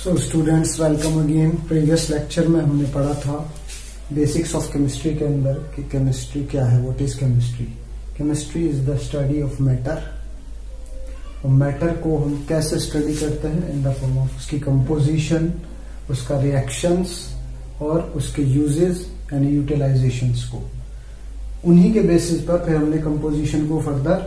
So students welcome again previous lecture में हमने पढ़ा था बेसिक्स ऑफ़ केमिस्ट्री के अंदर कि केमिस्ट्री क्या है what is chemistry chemistry is the study of matter और मैटर को हम कैसे स्टडी करते हैं? इन द फॉर्म ऑफ़ उसकी कंपोजिशन उसका रिएक्शंस और उसके यूजेस एंड यूटिलाइजेशंस को। उन्हीं के बेसिस पर फिर हमने कंपोजिशन को फर्दर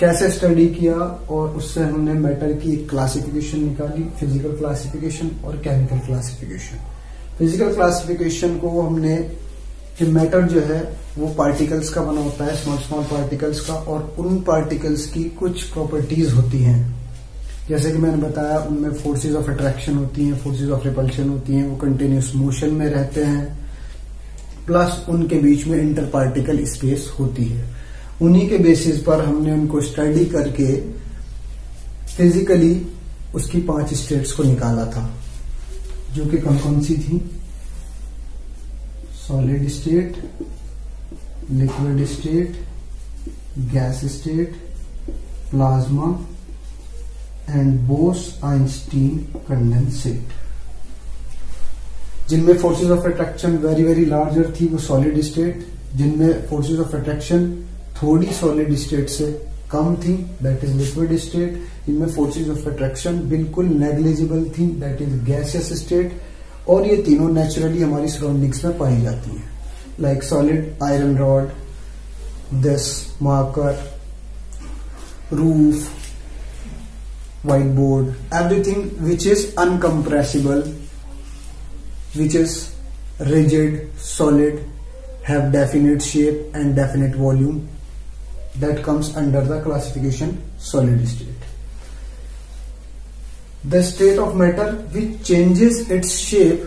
कैसे स्टडी किया और उससे हमने मैटर की एक क्लासिफिकेशन निकाली फ़िज़िकल क्लासिफिकेशन और केमिकल क्लासिफिकेशन फ़िज़िकल क्लासिफिकेशन को हमने, कि मैटर जो है, वो पार्टिकल्स का बना होता है स्मॉल स्मॉल पार्टिकल्स का, और उन पार्टिकल्स की कुछ प्रॉपर्टीज़ होती हैं। जैसे कि मैंने बताया, उनमें फोर्सेज ऑफ़ अट्रैक्शन होती हैं फोर्सेज ऑफ़ रिपल्शन होती हैं, वो कंटिन्यूस मोशन में रहते हैं प्लस उनके बीच में इंटर पार्टिकल स्पेस होती है। उन्हीं के बेसिस पर हमने उनको स्टडी करके फिजिकली उसकी पाँच स्टेट्स को निकाला था, जो कि कौन कौन सी थी? Solid state liquid state gas state plasma and Bose Einstein condensate जिनमें forces of attraction very very larger थी वो सॉलिड स्टेट जिनमें फोर्सेस ऑफ़ अट्रैक्शन थोड़ी सॉलिड स्टेट से कम थी दैट इज़ लिक्विड स्टेट इनमें फोर्सेज ऑफ़ अट्रैक्शन बिल्कुल नेग्लिजिबल थी दैट इज़ गैसियस स्टेट और ये तीनों नेचुरली हमारी सराउंडिंग्स में पाई जाती हैं। Like solid iron rod this marker roof white board everything which is uncompressible, which is rigid, solid, have definite shape and definite volume. That comes under the classification solid state. The state of matter which changes its shape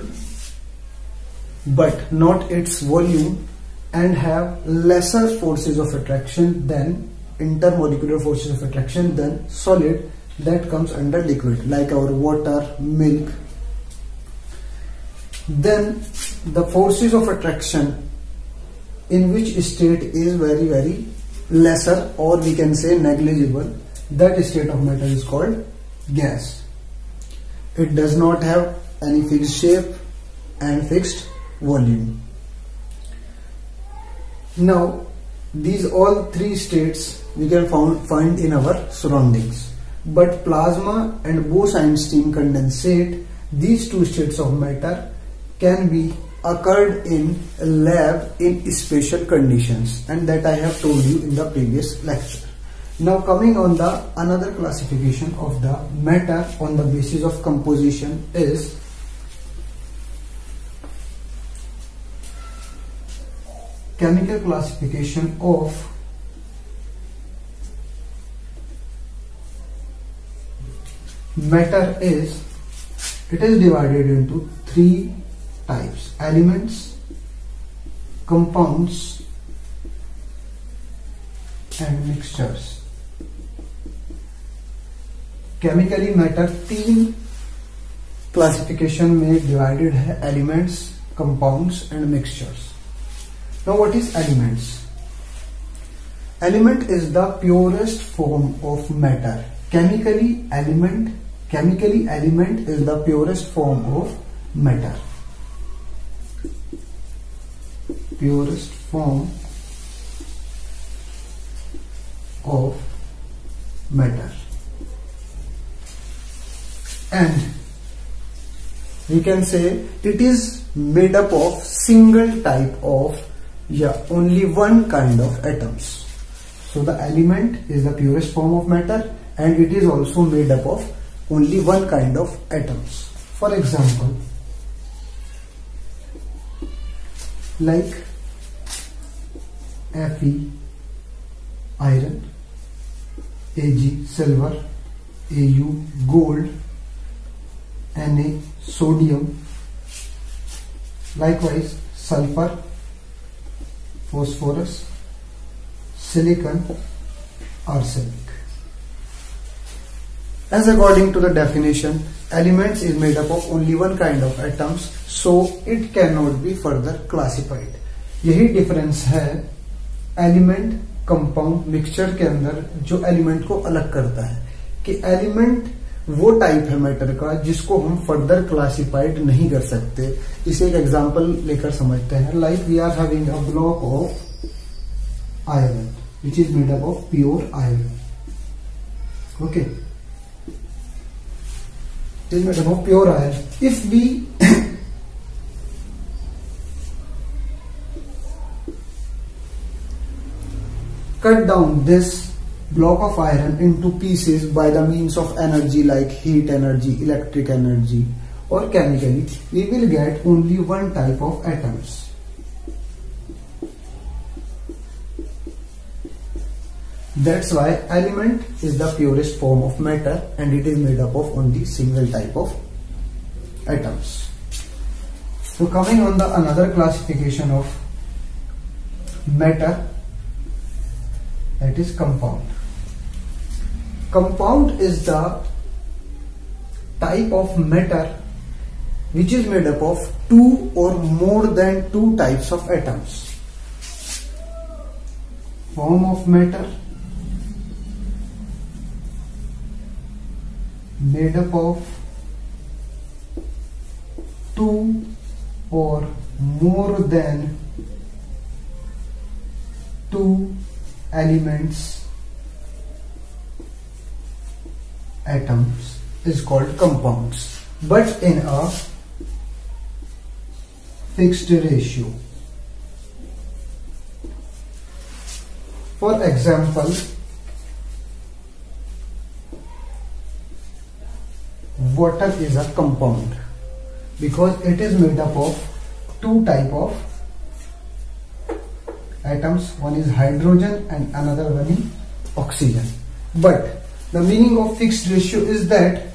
but not its volume and have lesser forces of attraction than intermolecular forces of attraction than solid that comes under liquid like our water, milk. Then the forces of attraction in which state is very very lesser or we can say negligible. That state of matter is called gas. It does not have any fixed shape and fixed volume. Now these all three states we can found, find in our surroundings. But plasma and Bose-Einstein condensate these two states of matter can be occurred in a lab in special conditions and that I have told you in the previous lecture. Now coming on the another classification of the matter on the basis of composition is chemical classification of matter is it is divided into three types elements compounds and mixtures chemically matter तीन classification में divided है elements compounds and mixtures now what is elements element is the purest form of matter chemically element chemically element is the purest form of matter Purest form of matter. And we can say it is made up of single type of yeah only one kind of atoms. So the element is the purest form of matter and it is also made up of only one kind of atoms. For example like Fe iron, Ag silver, Au gold, Na sodium, likewise sulfur, phosphorus, silicon, arsenic. As according to the definition, elements is made up of only one kind of atoms, so it cannot be further classified. यही difference है element compound mixture के अंदर जो element को अलग करता है। कि एलिमेंट वो टाइप है मैटर का जिसको हम फर्दर क्लासिफाइड नहीं कर सकते। इसे एक एग्जांपल लेकर समझते हैं। Like we are having a block of iron which is made up of pure iron okay is made up of pure iron. If we cut down this block of iron into pieces by the means of energy like heat energy, electric energy or chemically, we will get only one type of atoms. That's why element is the purest form of matter and it is made up of only single type of atoms. So coming on the another classification of matter that is compound. Compound is the type of matter which is made up of two or more than two types of atoms. Form of matter made up of two or more than elements atoms is called compounds. But in a fixed ratio. For example water is a compound because it is made up of two type of atoms one is hydrogen and another one is oxygen. But the meaning of fixed ratio is that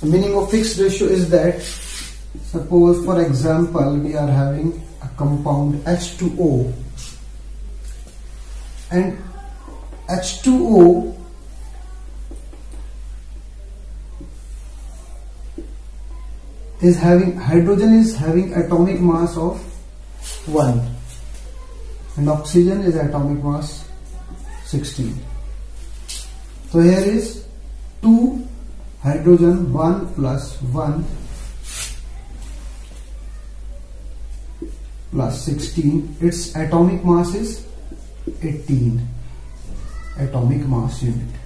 the meaning of fixed ratio is that suppose for example we are having a compound H2O and H2O is having hydrogen is having atomic mass of 1 and oxygen is atomic mass 16 so here is 2 hydrogen 1 plus 1 plus 16 its atomic mass is 18 atomic mass unit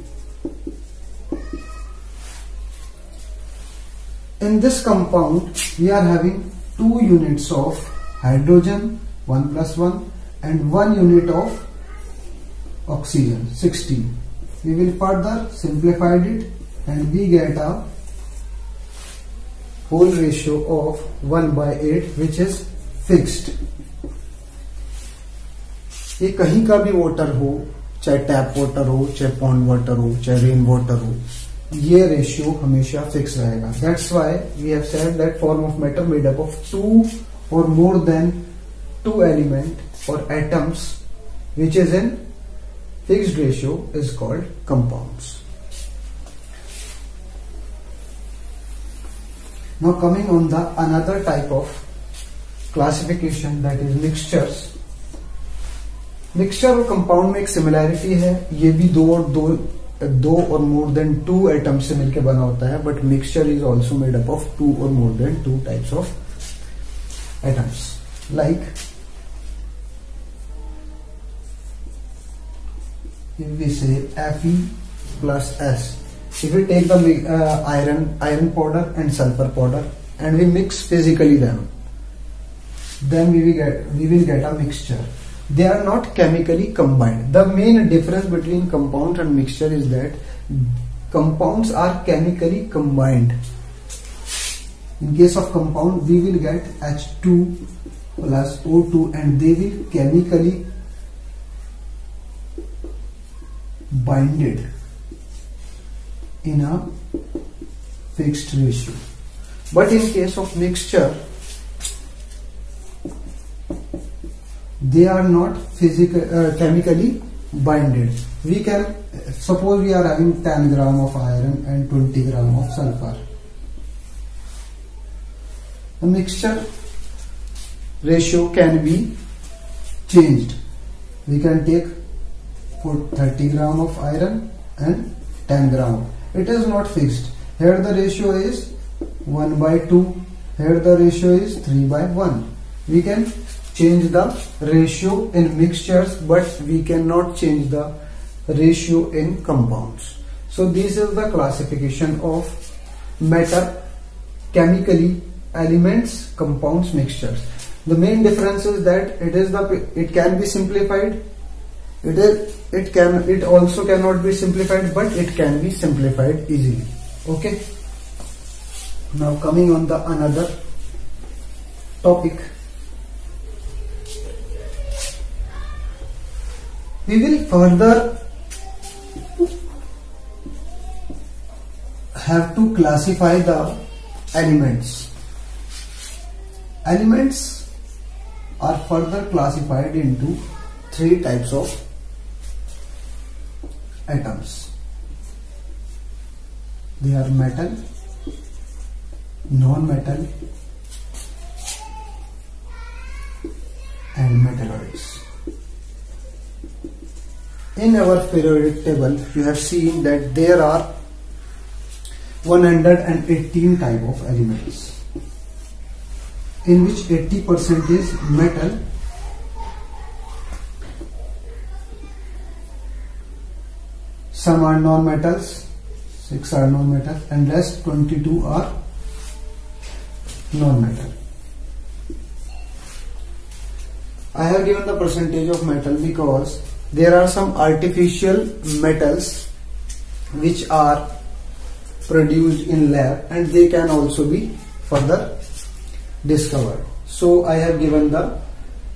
in this compound we are having two units of hydrogen 1 plus 1 and 1 unit of oxygen 16 we will further simplified it and we get a whole ratio of 1 by 8 which is fixed ये कहीं का भी water हो चाहे tap water हो चाहे pond water हो चाहे रेन वाटर हो ये रेशियो हमेशा फिक्स रहेगा that's why we have said that form of matter made up of two और मोर देन टू एलिमेंट और atoms which is in fixed ratio is called compounds. Now coming on the another type of classification, that is mixtures. Mixture और compound में एक similarity है, ये भी दो और दो दो और मोर देन टू एटम्स से मिलकर बना होता है but mixture is also made up of two और more than two types of atoms like से F plus S if you take the iron iron powder and sulphur powder and we mix physically then then we we get we will get a mixture They are not chemically combined. The main difference between compound and mixture is that compounds are chemically combined. In case of compound, we will get H2 plus O2 and they will chemically binded in a fixed ratio. But in case of mixture, they are not physical uh, chemically binded. We can suppose we are having 10 gram of iron and 20 gram of sulfur. The mixture ratio can be changed. We can take for 30 gram of iron and 10 gram. It is not fixed. Here the ratio is 1 by 2 here the ratio is 3 by 1 we can change the ratio in mixtures but we cannot change the ratio in compounds. So this is the classification of matter chemically elements compounds mixtures. The main difference is that it is the it can be simplified. It is it can it also cannot be simplified but it can be simplified easily. Okay? Now coming on the another topic we will further have to classify the elements elements are further classified into three types of atoms. They are metal non-metal and metalloids in our periodic table you have seen that there are 118 type of elements in which 80% is metal some are non-metals 6 are non-metal and rest 22 are non-metal. I have given the percentage of metal because there are some artificial metals which are produced in lab and they can also be further discovered. So I have given the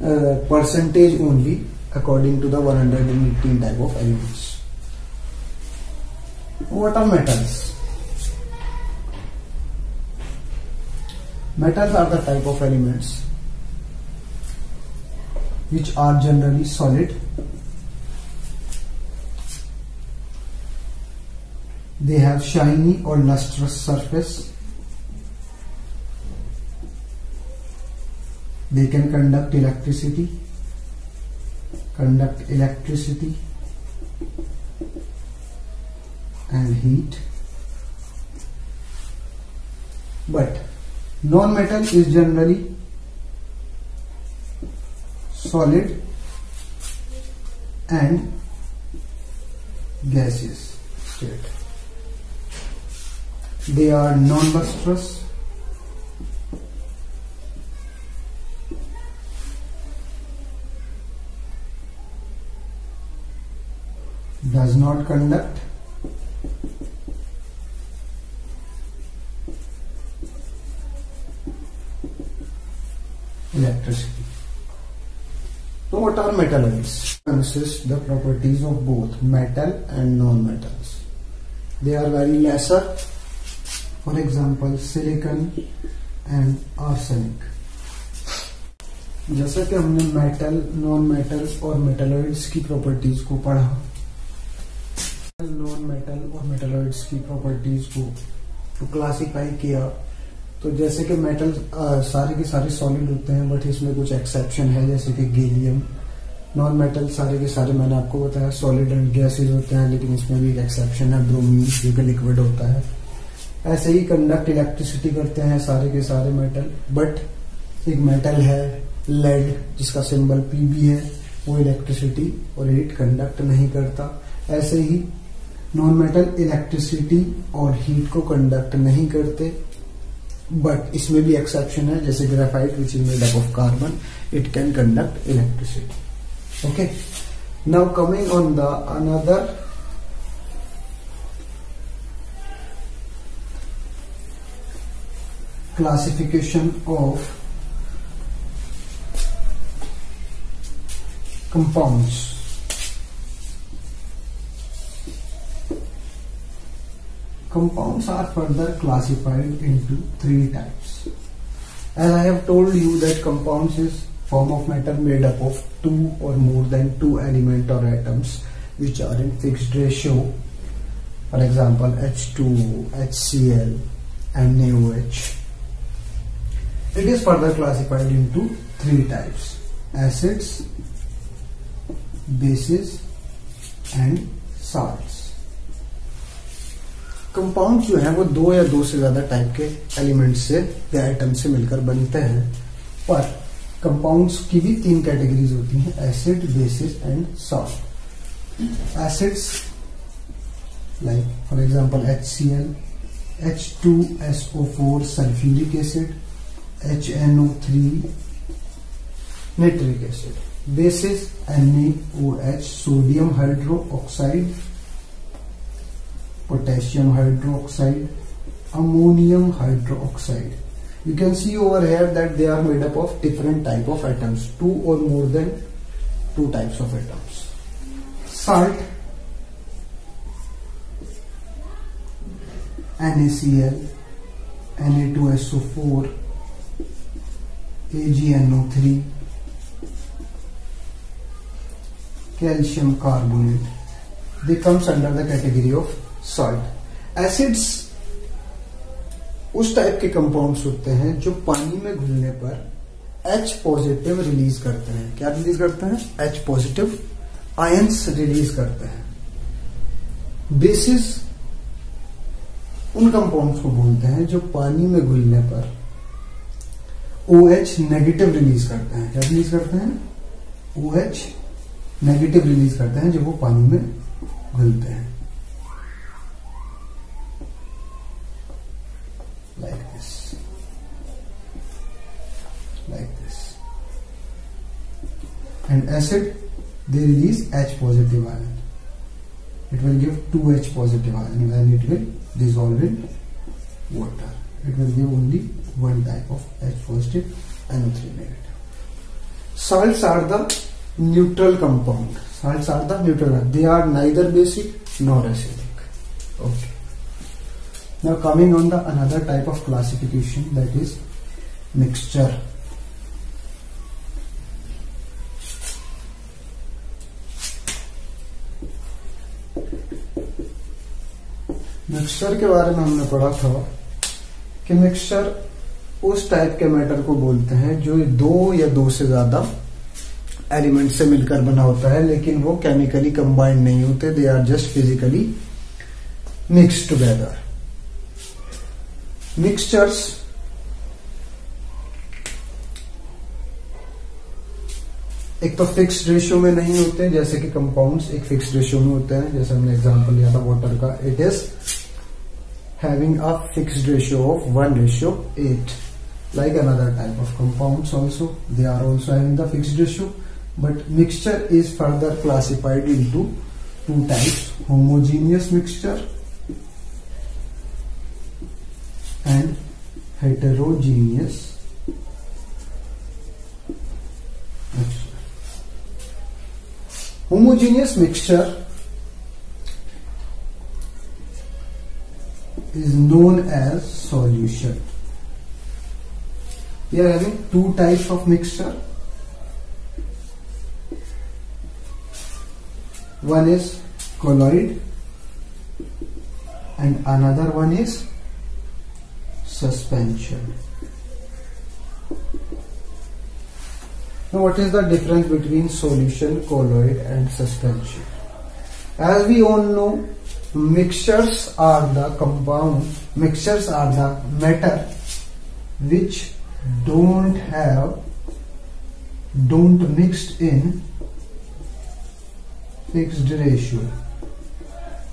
uh, percentage only according to the 118 type of elements. What are metals? Metals are the type of elements which are generally solid They have shiny or lustrous surface. They can conduct electricity, conduct electricity and heat. But non-metal is generally solid and gaseous state they are non-lustrous does not conduct electricity. So what are metalloids? Consist the properties of both metal and non-metals. They are very lesser for example, silicon and arsenic. जैसा कि हमने metal non metal और metalloids की properties को पढ़ा। Non metal और metalloids की properties को तो क्लासिफाई किया। तो जैसे कि मेटल सारे के सारे सॉलिड होते हैं बट इसमें कुछ एक्सेप्शन है, जैसे कि गैलियम नॉन मेटल सारे के सारे मैंने आपको बताया सॉलिड एंड गैसेज होते हैं, लेकिन इसमें भी एक एक्सेप्शन है ब्रोमीन जो कि लिक्विड होता है। ऐसे ही कंडक्ट इलेक्ट्रिसिटी करते हैं सारे के सारे मेटल बट एक मेटल है लेड जिसका सिंबल पीबी है, वो इलेक्ट्रिसिटी और हीट कंडक्ट नहीं करता। ऐसे ही नॉन मेटल इलेक्ट्रिसिटी और हीट को कंडक्ट नहीं करते बट इसमें भी एक्सेप्शन है, जैसे graphite which is made up of carbon it can conduct electricity okay now coming on the another classification of compounds. Compounds are further classified into three types. As I have told you that compounds is form of matter made up of two or more than two element or atoms which are in fixed ratio. For example, H2, HCl and NaOH. It is further classified into three types acids, bases and salts. Compound जो है वो दो या दो से ज़्यादा type के element से या आइटम से मिलकर बनते हैं पर कंपाउंड्स की भी तीन कैटेगरीज होती हैं acid bases and salt acids like for example O four sulphuric acid HNO3 nitric acid. Bases NaOH sodium hydroxide, potassium hydroxide, ammonium hydroxide. You can see over here that they are made up of different type of atoms, two or more than two types of atoms. Salt NaCl Na2SO4 AgNO3, calcium carbonate. They comes under the category of salt acids उस type के compounds होते हैं जो पानी में घुलने पर H positive release करते हैं। क्या रिलीज़ करते हैं? H पॉजिटिव आयंस रिलीज़ करते हैं। बेसिस उन कंपाउंड्स को बोलते हैं जो पानी में घुलने पर एच नेगेटिव रिलीज़ करते हैं। क्या रिलीज़ करते हैं? ओ एच नेगेटिव रिलीज़ करते हैं, जब वो पानी में घुलते हैं। And acid they release H positive ion it will give two H positive ion and it will dissolve in water it will give only one type of H positive and 3 negative. Salts are the neutral compound. Salts are the neutral. They are neither basic nor acidic. Okay. Now coming on the another type of classification that is mixture. Mixture के बारे में हमने पढ़ा था कि mixture उस type के matter को बोलते हैं जो दो या दो से ज़्यादा एलिमेंट से मिलकर बना होता है, लेकिन वो केमिकली कंबाइंड नहीं होते they are just physically mix together mixtures एक तो फिक्स रेशियो में नहीं होते, जैसे कि कंपाउंड्स एक फिक्स रेशियो में होते हैं। जैसे हमने एग्जांपल लिया था वाटर का it is having a fixed ratio of 1 ratio 8 like another type of compounds also they are also having the fixed ratio but mixture is further classified into two types homogeneous mixture and heterogeneous mixture homogeneous mixture is known as solution. We are having two types of mixture. One is colloid and another one is suspension. Now what is the difference between solution, colloid and suspension? As we all know mixtures are the compound mixtures are the matter which don't have, don't mixed in fixed ratio.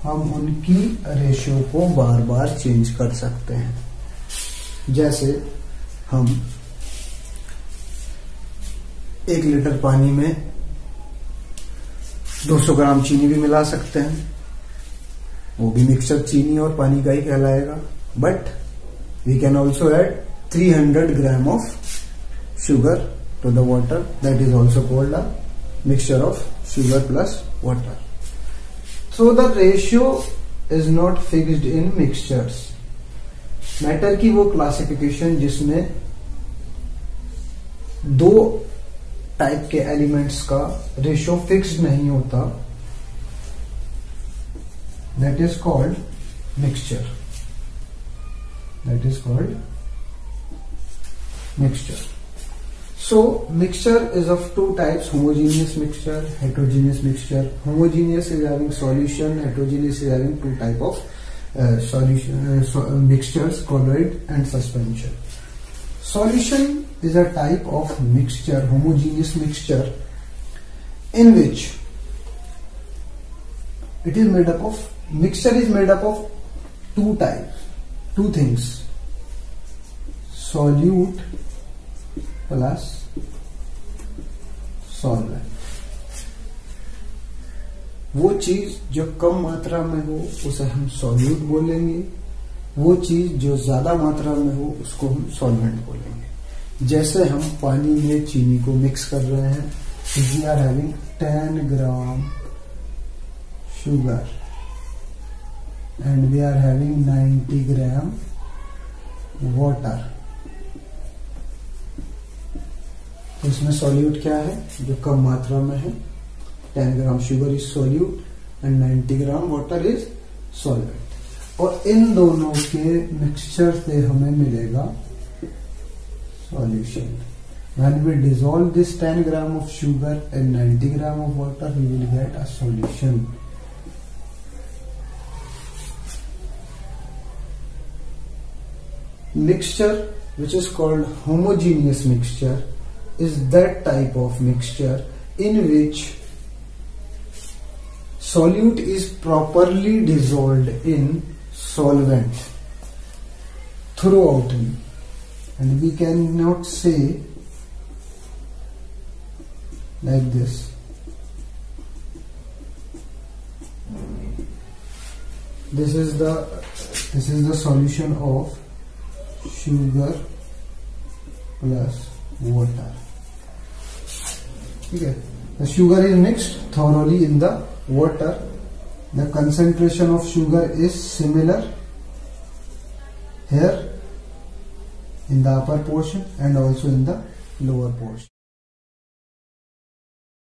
हम उनकी ratio को बार बार change कर सकते हैं। जैसे हम एक litre पानी में 200 ग्राम चीनी भी मिला सकते हैं। वो भी मिक्सचर चीनी और पानी का ही कहलाएगा। But we can also add 300 gram of sugar to the water that is also called a mixture of sugar plus water so the ratio is not fixed in mixtures matter की वो classification जिसमें दो type के elements का ratio fixed नहीं होता that is called mixture that is called mixture. So mixture is of two types homogeneous mixture heterogeneous mixture. Homogeneous is having solution heterogeneous is having two type of uh, solution uh, so, uh, mixtures colloid and suspension. Solution is a type of mixture homogeneous mixture in which it is made up of mixture is made up of two types two things. Solute plus solvent वो चीज़ जो कम मात्रा में हो, उसे हम solute बोलेंगे। वो चीज़ जो ज़्यादा मात्रा में हो, उसको हम सॉल्वेंट बोलेंगे। जैसे हम पानी में चीनी को मिक्स कर रहे हैं we are having ten gram sugar and we are having ninety gram water इसमें सोल्यूट क्या है? जो कम मात्रा में है। Ten gram sugar is solute and 90 gram water is solute और इन दोनों के मिक्सचर से हमें मिलेगा solution when we dissolve this ten gram of sugar and 90 gram of water we will get a solution mixture which is called homogeneous mixture is that type of mixture in which solute is properly dissolved in solvent throughout. And we cannot say like this. This is the this is the solution of sugar plus water Okay. The sugar is mixed thoroughly in the water. The concentration of sugar is similar here in the upper portion and also in the lower portion.